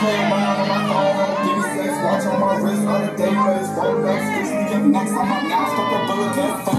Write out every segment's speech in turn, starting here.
playing around on my phone, I'm giving sex. Watch on my wrist, on the day race. Rolex, bitch, we get next. Time. I'm out now, stop a bullet,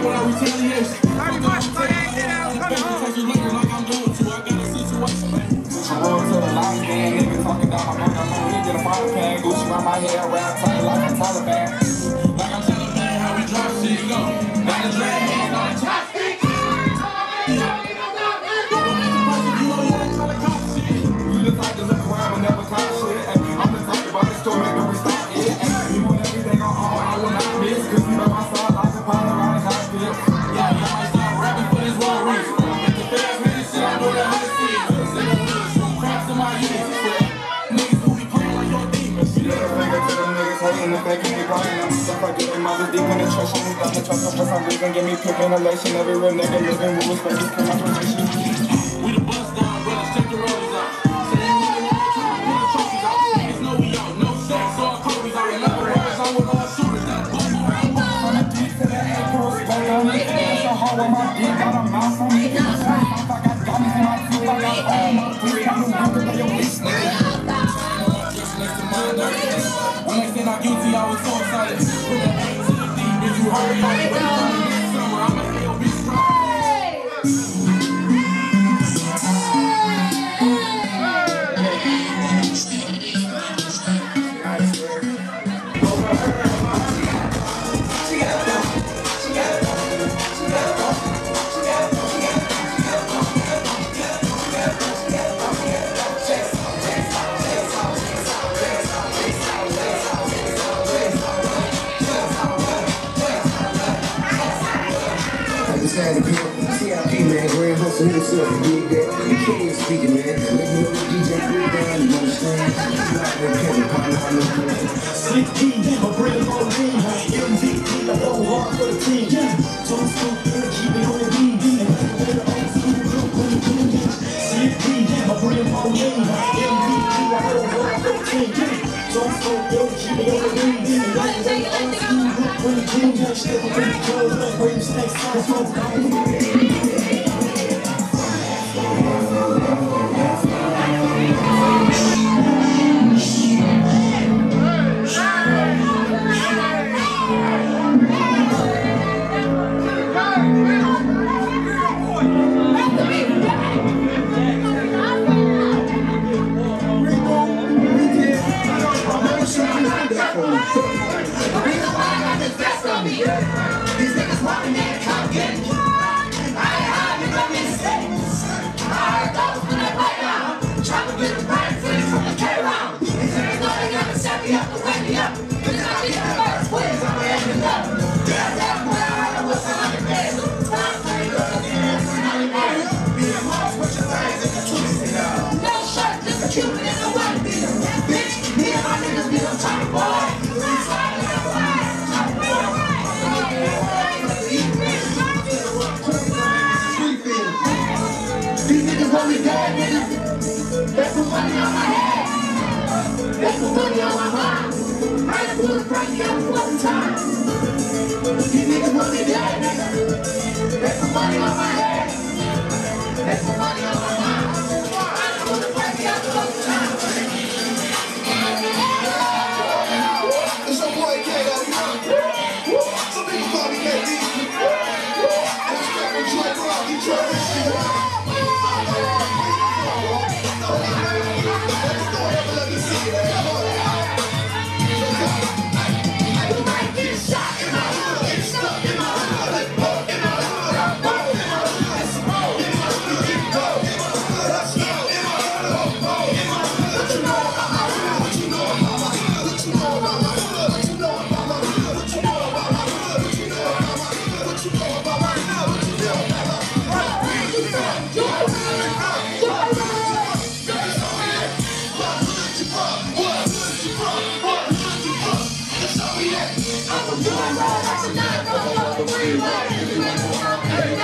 disrespect without retaliation. I'm gonna take my head out and back and take you later like I'm to. I got a situation, man. Gucci around my head, around tight like a Taliban. I'm stuck my deep penetration. Got the trust for some reason, give me picking elation. Every real nigga living with respect, this come my position. We the bus down, brothers, check the rollies out. Say you really want to the trophies out. Niggas know we out, no sex or out. In other words, I'm with all shooters that me out. From the deep to the on me. That's a hole on my dick, got a mouse on me. I got diamonds in my teeth, I got all my When they said I'm guilty, I was so excited. Put the A to the D, bitch, you heard me. Wait Scoop, keep it on the Want me dead, niggas. They put money on my head. They put money on my mind. I ain't put Frankie every fucking time. These niggas want me dead, niggas. They put money on my head. They put money on my mind. I time. It's your boy K.O. Some people call me KD. I'm strapping Detroit rock, Detroit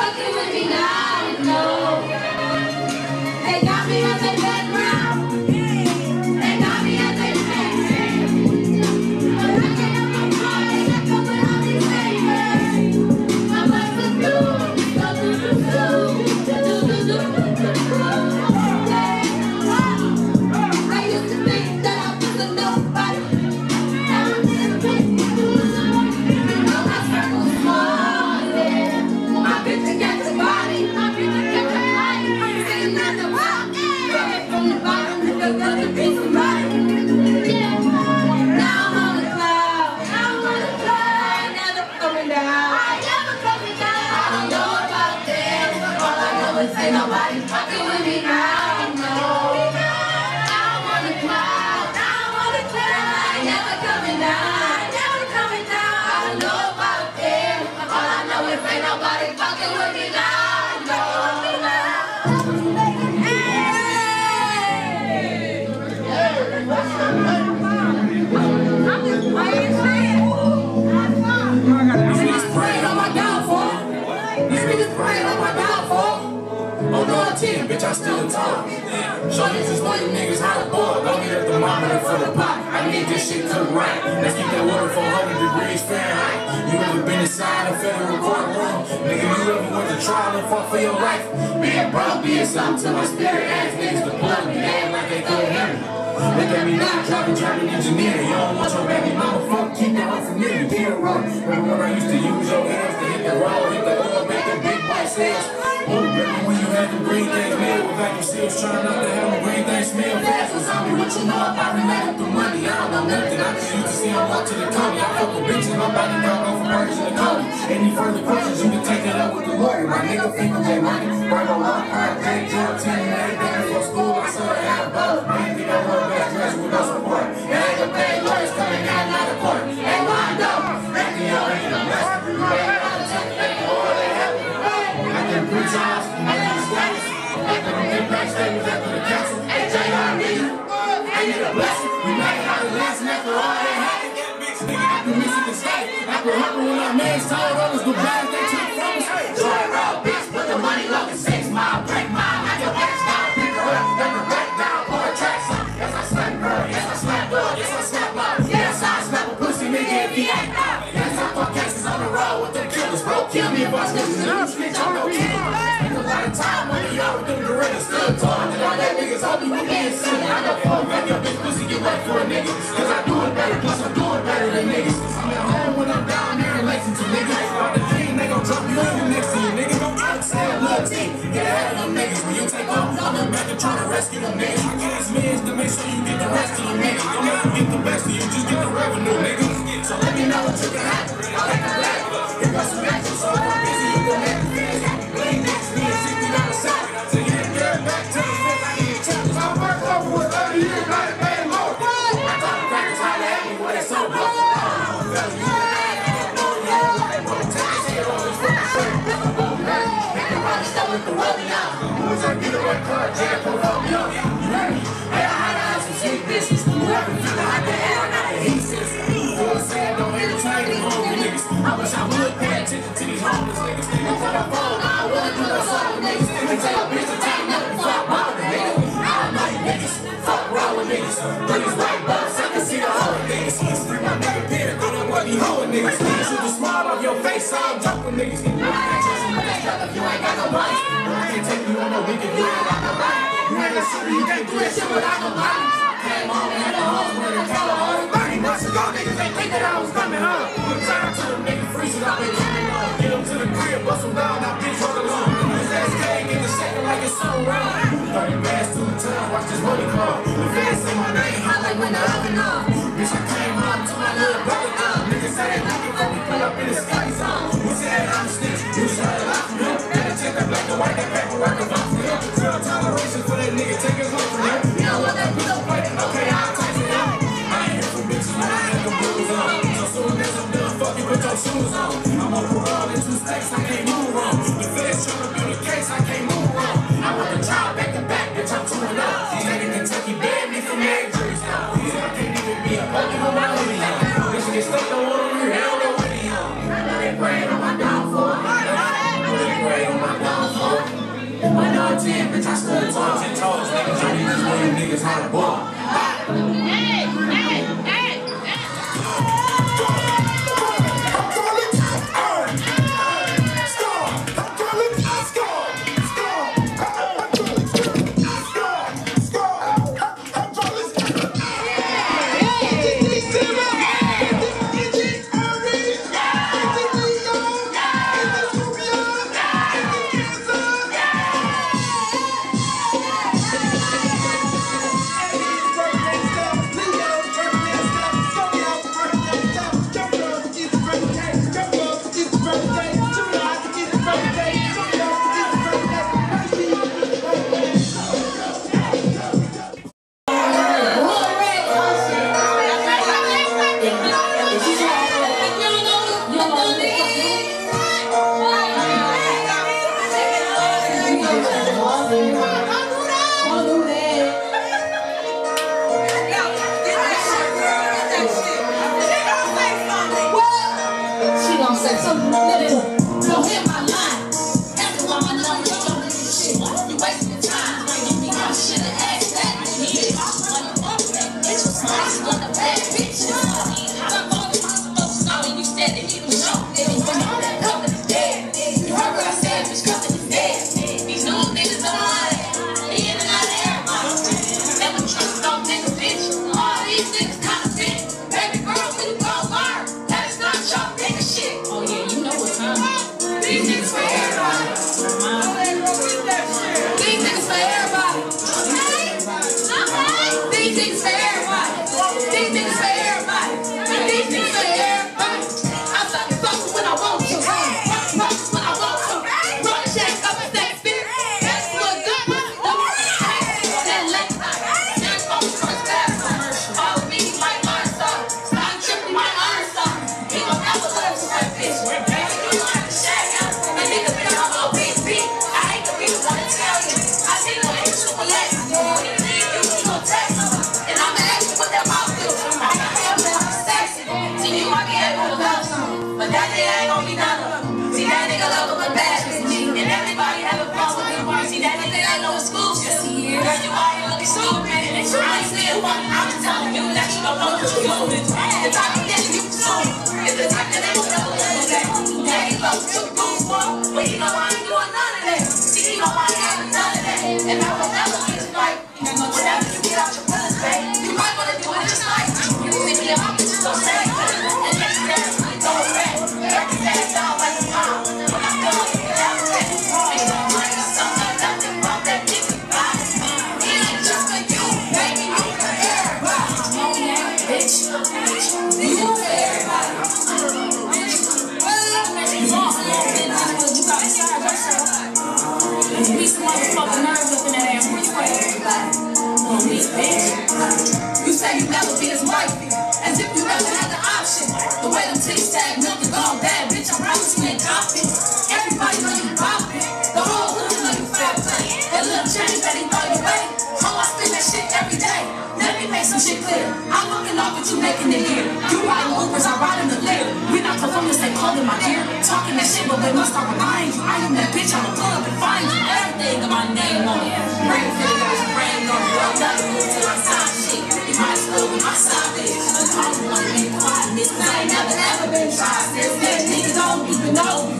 Pokemon I stood tall. Show niggas know you niggas how to boil. Don't need a thermometer for the pot. I need this shit cooked right. Let's keep that water 400 degrees Fahrenheit. You ever been inside a federal courtroom? Nigga, you ever went to trial and fought for your life? Being broke, being something to my spirit. Ass niggas to deploy me. Act like they couldn't hear me. Look at me now, driving, driving engineer. You don't want your baby mama fuck, keep the home familiar. Be a road. Remember when I used to use your hands to hit the road, hit the the. Oh, remember when you had the green things made with vacuum seals, trying not to have them green things smell fast. Was on me, what you know about related the money? I don't know nothing. I just used to see them walk to the county. I fuck with bitches, my body don't go for murders in the county. Any further questions, you can take it up with the lawyer. My nigga think of J Money, right on my part, J Joe, 10 everything before school. I saw it had a. I ain't think I was best dressed with no I a blessing. We made it out of last and after all they had. Nigga, after Michigan State. After Harper when our mans told others the bad they get for a nigga. Cause I do it better. Plus I'm doing better than niggas. I'm at home when I'm down there in Lexington, nigga. About the king, they gon' drop you in next to you, nigga. Outsell little T. Get ahead of them niggas. When you take off, I'm back and try to rescue them niggas. I gas mans to make sure you get the rest of them niggas. Let them get the best of you, just get the revenue, away car? Jam. You heard me? Hey, I had to have some sweet bitches. Whoever feel like the air, I got the heat system. You know what I'm saying? Don't entertain these hungry niggas. I wish I would pay attention to these homeless niggas. Don't my phone, I would do no song niggas. And tell a bitch to tighten up before I bother nigga. I don't know you niggas. Fuck wrong with niggas. Niggas white bucks, I can see the whole niggas. Free my nigga Peter, go to what he hoeing niggas. Shoot the smile off your face, so I'm jumping niggas. I can't trust you with that stuff if you ain't got no money. I can't take you on no week if you ain't got no money. You ain't a you can't do that shit without. Came home and had the hoes with a collar on. 30 months ago, niggas ain't think that I was coming home. Out to them niggas freezing up and coming on. Get them to the crib, bust them down, now bitch along. His ass came, get the shaking like it's so wrong. 30 bands to the time, watch this money come. The fans say my name, hot like when the oven on. Bitch, I came home to my little 10, bitch, I stood tall. 10 toes, niggas, I million niggas how to ball. stop with I ain't you. I am that bitch. I'ma pull up and find you. Everything got my name on it. Ring finger, brain on it. Well, tell me till I sign shit. You might as well be my side bitch. I don't wanna be quiet, bitch. I ain't never ever been tried. This niggas don't even know.